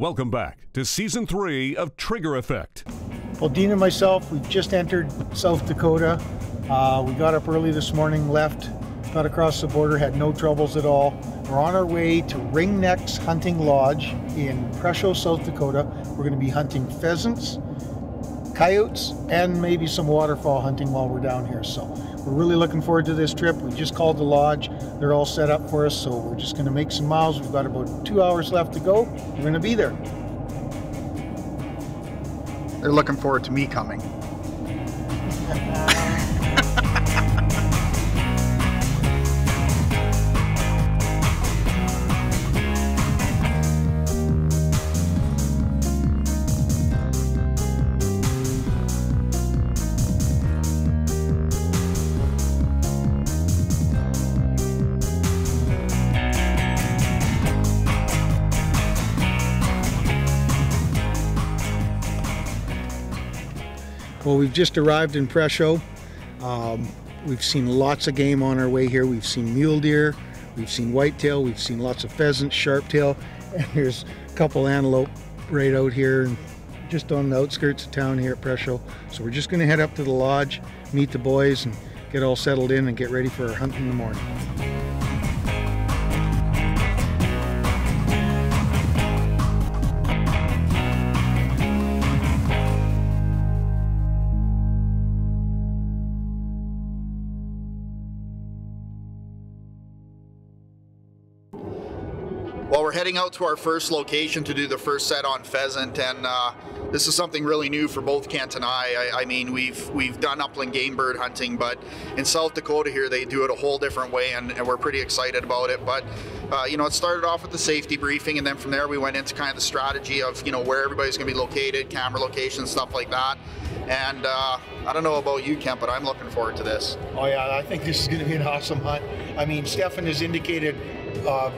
Welcome back to season three of Trigger Effect. Well, Dean and myself, we just entered South Dakota. Uh, we got up early this morning, left, got across the border, had no troubles at all. We're on our way to Ringnecks Hunting Lodge in Presho, South Dakota. We're going to be hunting pheasants, coyotes, and maybe some waterfowl hunting while we're down here. So we're really looking forward to this trip. We just called the lodge. They're all set up for us, so we're just going to make some miles. We've got about two hours left to go. We're going to be there. They're looking forward to me coming. Well, we've just arrived in Presho. Um, we've seen lots of game on our way here. We've seen mule deer, we've seen whitetail, we've seen lots of pheasants, sharptail, and there's a couple antelope right out here and just on the outskirts of town here at Presho. So we're just going to head up to the lodge, meet the boys, and get all settled in and get ready for our hunt in the morning. To our first location to do the first set on pheasant, and uh, this is something really new for both Kent and I. I. I mean, we've we've done upland game bird hunting, but in South Dakota here they do it a whole different way, and, and we're pretty excited about it. But uh, you know, it started off with the safety briefing, and then from there we went into kind of the strategy of you know where everybody's going to be located, camera location, stuff like that. And uh, I don't know about you, Kent, but I'm looking forward to this. Oh yeah, I think this is going to be an awesome hunt. I mean, Stephan has indicated uh,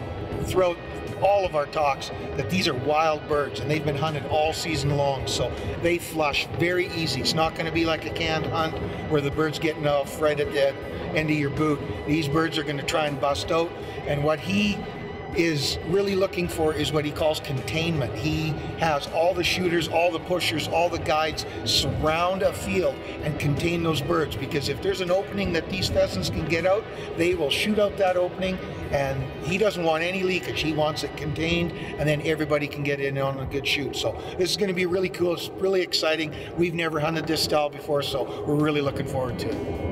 throughout all of our talks that these are wild birds and they've been hunted all season long, so they flush very easy. It's not going to be like a canned hunt where the bird's getting off right at the end of your boot. These birds are going to try and bust out, and what he is really looking for is what he calls containment. He has all the shooters, all the pushers, all the guides surround a field and contain those birds because if there's an opening that these pheasants can get out, they will shoot out that opening and he doesn't want any leakage. He wants it contained and then everybody can get in on a good shoot. So this is going to be really cool. It's really exciting. We've never hunted this style before, so we're really looking forward to it.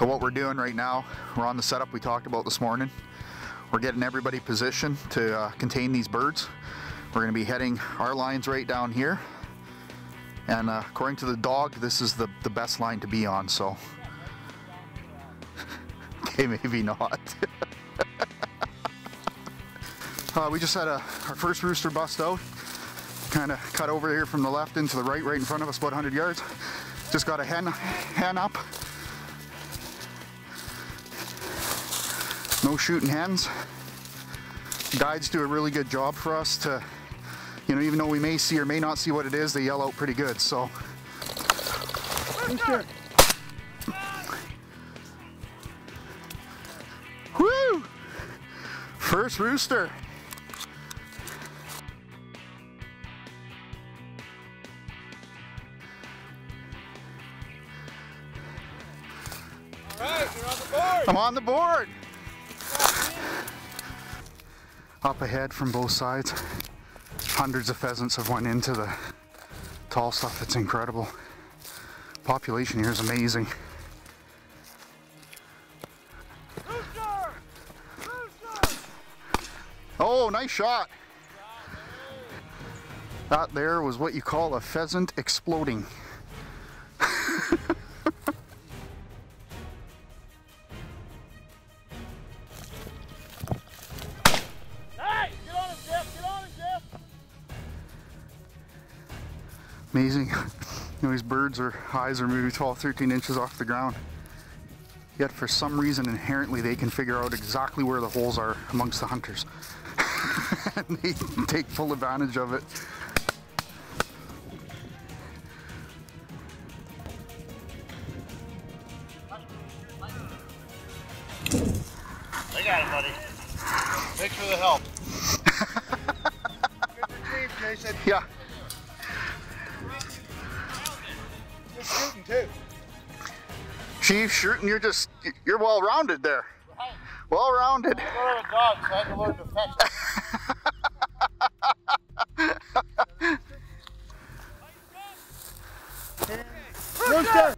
So what we're doing right now, we're on the setup we talked about this morning. We're getting everybody positioned to uh, contain these birds. We're going to be heading our lines right down here. And uh, according to the dog, this is the, the best line to be on, so. okay, maybe not. uh, we just had a, our first rooster bust out. Kind of cut over here from the left into the right, right in front of us, about 100 yards. Just got a hen, hen up. No shooting hens. Guides do a really good job for us to, you know, even though we may see or may not see what it is, they yell out pretty good, so. Rooster. Woo! First rooster. All right, you're on the board. I'm on the board. Up ahead from both sides, hundreds of pheasants have went into the tall stuff. It's incredible. Population here is amazing. Oh, nice shot. That there was what you call a pheasant exploding. amazing. you know, these birds' are, eyes are maybe 12, 13 inches off the ground. Yet for some reason, inherently, they can figure out exactly where the holes are amongst the hunters. and they take full advantage of it. I got it, buddy. Thanks for the help. Good retrieve, Jason. Yeah. Too. Chief, shooting, you're just, you're well rounded there. Right. Well rounded. I don't a dog, so I had to learn to fetch it. Rooster!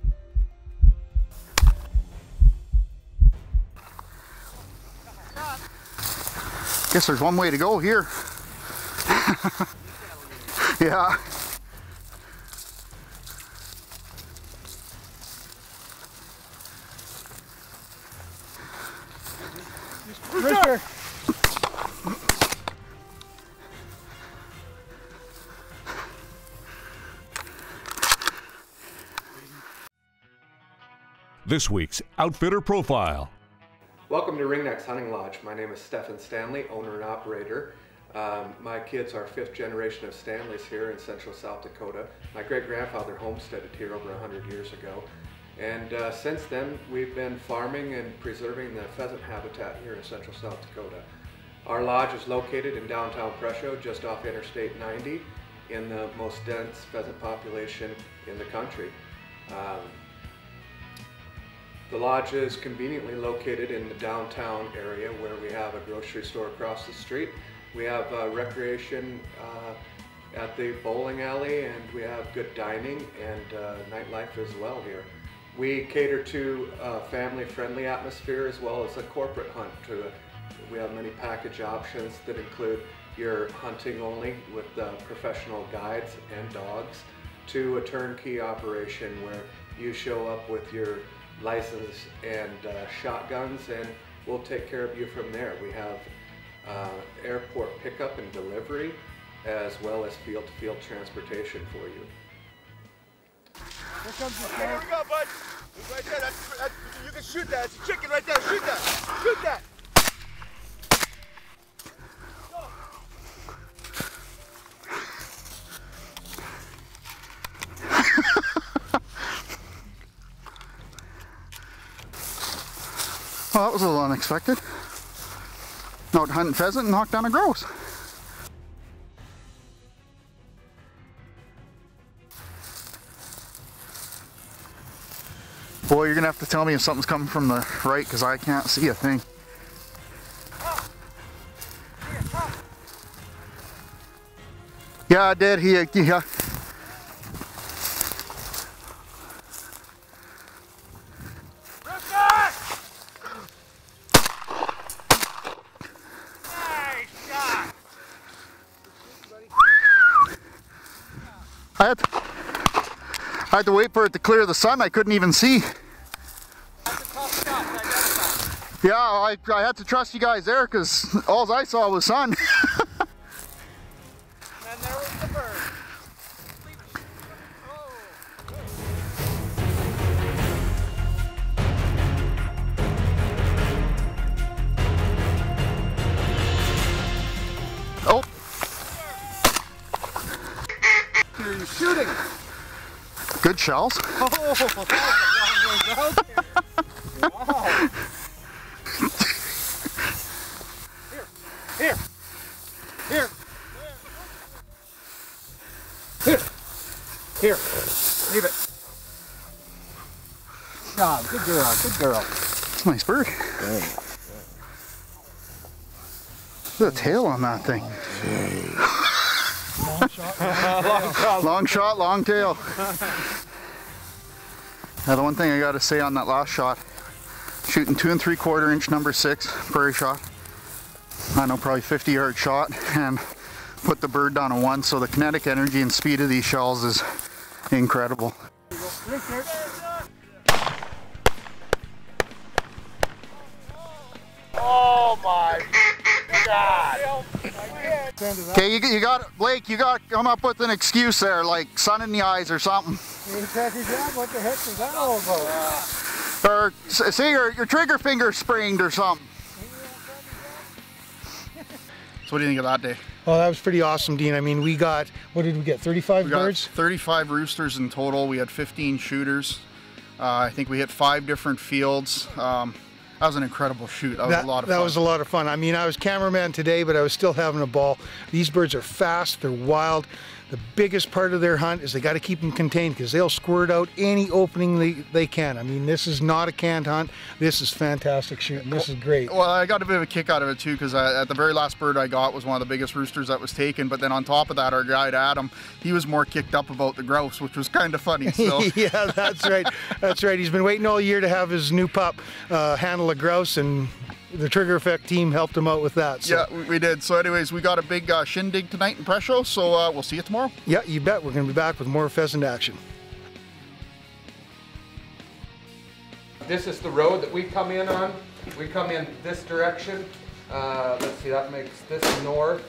Guess there's one way to go here. yeah. Rooster! This week's Outfitter Profile. Welcome to Ringnecks Hunting Lodge. My name is Stephan Stanley, owner and operator. Um, my kids are fifth generation of Stanleys here in central South Dakota. My great grandfather homesteaded here over 100 years ago. And uh, since then, we've been farming and preserving the pheasant habitat here in central South Dakota. Our lodge is located in downtown Presho, just off Interstate 90, in the most dense pheasant population in the country. Um, the lodge is conveniently located in the downtown area where we have a grocery store across the street. We have uh, recreation uh, at the bowling alley and we have good dining and uh, nightlife as well here. We cater to a family-friendly atmosphere as well as a corporate hunt. To, we have many package options that include your hunting only with uh, professional guides and dogs to a turnkey operation where you show up with your license and uh, shotguns and we'll take care of you from there. We have uh, airport pickup and delivery as well as field-to-field transportation for you. Here comes the Okay, here we go, bud. Look right there. That's, that's, you can shoot that. It's a chicken right there. Shoot that. Shoot that. Well, that was a little unexpected. Out hunting pheasant and knocked down a grouse. Boy, you're gonna have to tell me if something's coming from the right because I can't see a thing. Yeah, I did. He, yeah. I had, to, I had to wait for it to clear the sun. I couldn't even see. Yeah, I, I had to trust you guys there because all I saw was sun. And there was the bird. oh, You're shooting. good shells. Oh, that was a long way down there. Wow. Here. Here. Here. Here. Leave it. God, good girl, good girl. It's a nice bird. Look at the tail on that thing. long shot, long tail. Now the one thing I gotta say on that last shot, shooting two and three quarter inch number six prairie shot. I know probably 50 yard shot and put the bird down a one. So the kinetic energy and speed of these shells is incredible. Oh my God. Okay, you, you got Blake. You got to come up with an excuse there, like sun in the eyes or something. What the heck is that all about? Or s- say your, your trigger finger sprained or something. So what do you think of that day? Oh, that was pretty awesome, Dean. I mean, we got, what did we get, 35 We got birds? 35 roosters in total. We had 15 shooters. Uh, I think we hit five different fields. Um, that was an incredible shoot. That was a lot of that fun. was a lot of fun. I mean, I was cameraman today, but I was still having a ball. These birds are fast, they're wild. The biggest part of their hunt is they got to keep them contained because they'll squirt out any opening they, they can. I mean, this is not a canned hunt. This is fantastic shooting. This is great. Well, I got a bit of a kick out of it too because at the very last bird I got was one of the biggest roosters that was taken. But then on top of that, our guide Adam, he was more kicked up about the grouse, which was kind of funny. So yeah, that's right. That's right. He's been waiting all year to have his new pup uh, handle a grouse, and the Trigger Effect team helped him out with that. So, yeah, we- we did. So anyways, we got a big uh, shindig tonight in Presho. So uh, we'll see you tomorrow. yeah, you bet. We're going to be back with more pheasant action. This is the road that we come in on. We come in this direction. Uh, let's see, that makes this north.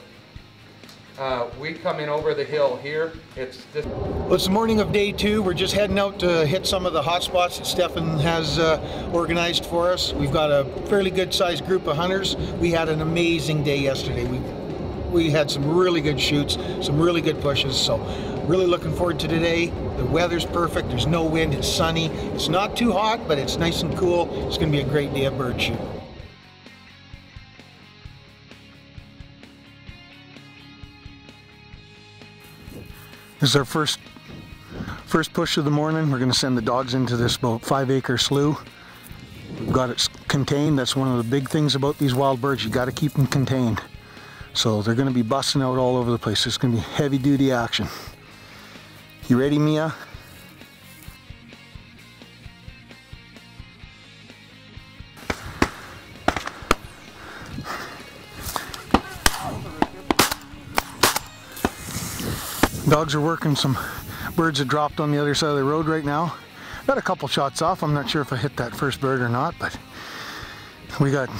Uh, we come in over the hill here. It's this. Well, it's the morning of day two. We're just heading out to hit some of the hot spots that Stephan has uh, organized for us. We've got a fairly good sized group of hunters. We had an amazing day yesterday. We we had some really good shoots, some really good pushes. So really looking forward to today. The weather's perfect. There's no wind. It's sunny. It's not too hot, but it's nice and cool. It's going to be a great day of bird shooting. This is our first first push of the morning. We're going to send the dogs into this about five acre slough. We've got it contained. That's one of the big things about these wild birds. You got to keep them contained. So they're going to be busting out all over the place. It's going to be heavy duty action. You ready, Mia? Dogs are working some birds that dropped on the other side of the road right now. Got a couple shots off. I'm not sure if I hit that first bird or not, but we got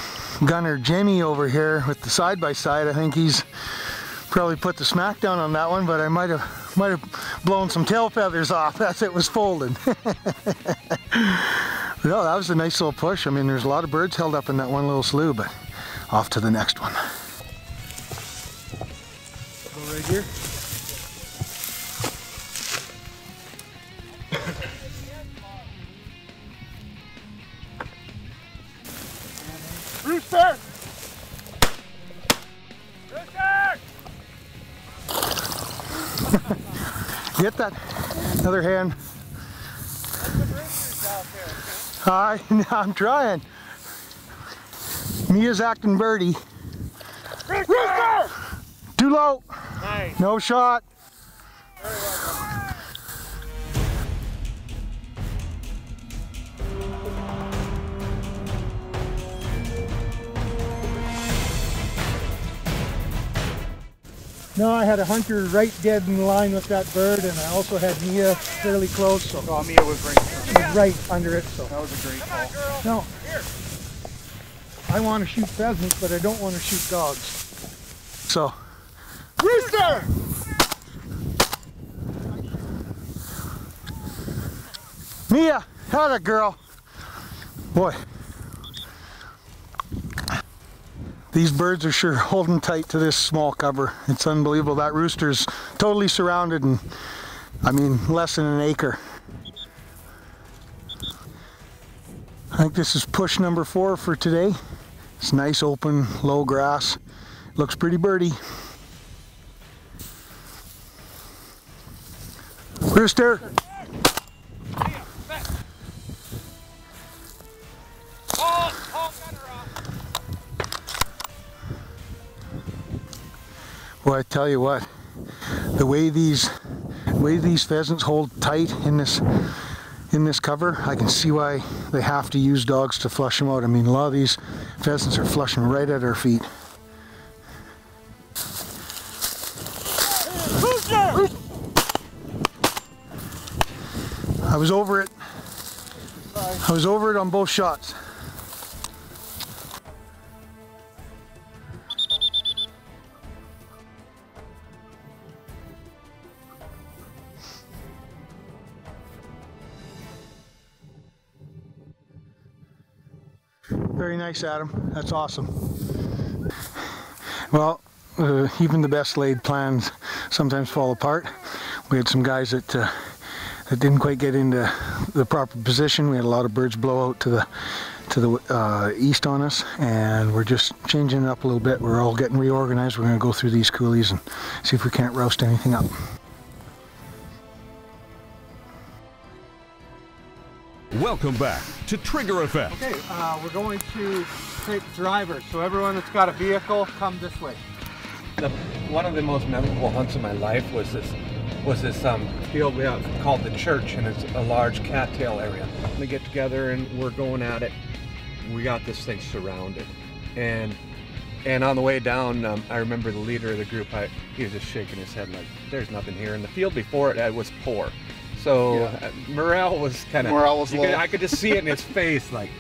gunner Jimmy over here with the side by side. I think he's probably put the smack down on that one, but I might have might have blown some tail feathers off as it was folding. no, that was a nice little push. I mean, there's a lot of birds held up in that one little slough, but off to the next one. Go right here. Rooster! Rooster! Get that other hand. Hi, I'm trying. Mia's acting birdie. Rooster! Too low. Nice. No shot. No, I had a hunter right dead in line with that bird, and I also had Mia fairly close, so Oh, Mia was great. was right under it. So That was a great call. no, Here. I want to shoot pheasants, but I don't want to shoot dogs. So Rooster! Mia, had a girl. Boy. These birds are sure holding tight to this small cover. It's unbelievable. That rooster's totally surrounded and I mean less than an acre. I think this is push number four for today. It's nice open, low grass. Looks pretty birdy. Rooster! Well, I tell you what, the way these way these pheasants hold tight in this in this cover, I can see why they have to use dogs to flush them out. I mean, a lot of these pheasants are flushing right at our feet. I was over it. I was over it on both shots. Very nice, Adam. That's awesome. Well, uh, even the best laid plans sometimes fall apart. We had some guys that uh, that didn't quite get into the proper position. We had a lot of birds blow out to the to the uh, east on us, and we're just changing it up a little bit. We're all getting reorganized. We're going to go through these coulees and see if we can't roast anything up. Welcome back to Trigger Effect. Okay, uh, we're going to take drivers. So everyone that's got a vehicle, come this way. The, one of the most memorable hunts of my life was this was this um, field we have called the church, and it's a large cattail area. We get together and we're going at it. We got this thing surrounded, and and on the way down, um, I remember the leader of the group. I, he was just shaking his head like, "There's nothing here." And the field before it was poor, so Yeah. uh, morale was kind of Morale was you could- I could just see it in his face, like.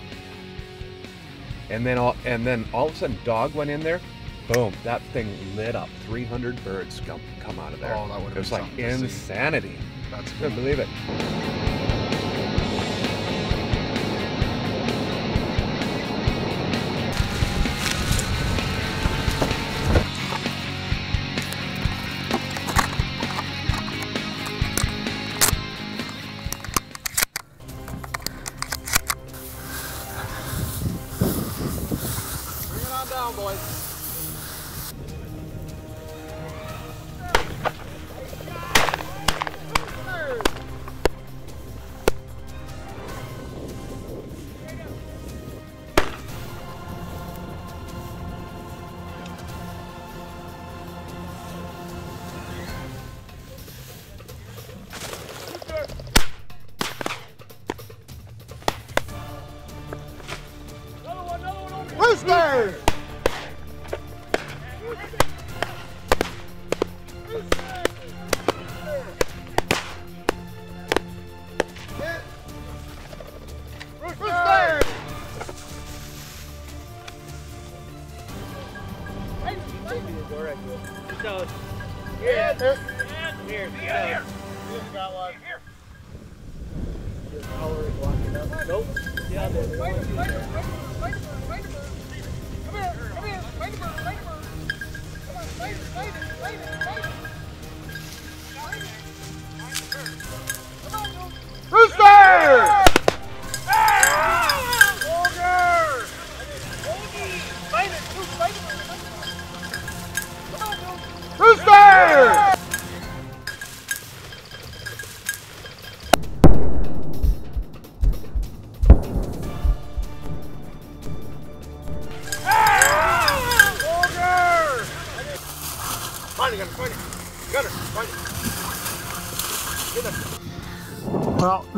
And then all and then all of a sudden, dog went in there. Boom! That thing lit up. 300 birds come come out of there. Oh, that It was been like something to see. insanity. That's Couldn't believe it. Boys.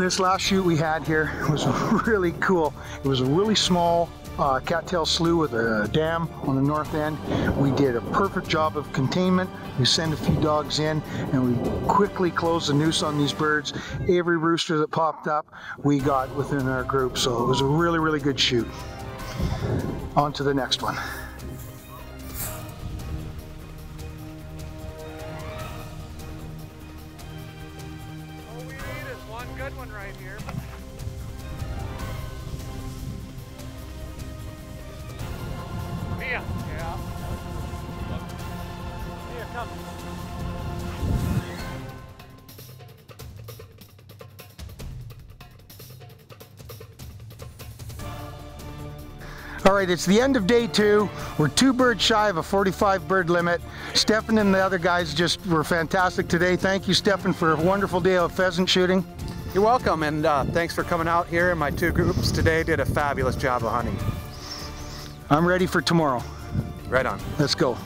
This last shoot we had here was really cool. It was a really small uh, cattail slough with a dam on the north end. We did a perfect job of containment. We sent a few dogs in and we quickly closed the noose on these birds. Every rooster that popped up, we got within our group. So it was a really, really good shoot. On to the next one. All right, it's the end of day two. We're two birds shy of a 45 bird limit. Stephan and the other guys just were fantastic today. Thank you, Stephan, for a wonderful day of pheasant shooting. You're welcome, and uh, thanks for coming out here. My two groups today did a fabulous job of hunting. I'm ready for tomorrow. Right on. Let's go.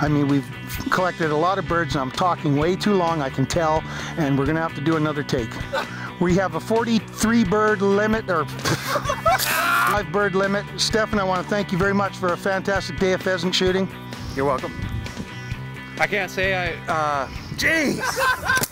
I mean, we've collected a lot of birds, and I'm talking way too long, I can tell, and we're gonna have to do another take. We have a 43 bird limit, or five bird limit. Stephan, I want to thank you very much for a fantastic day of pheasant shooting. You're welcome. I can't say I. Uh, jeez.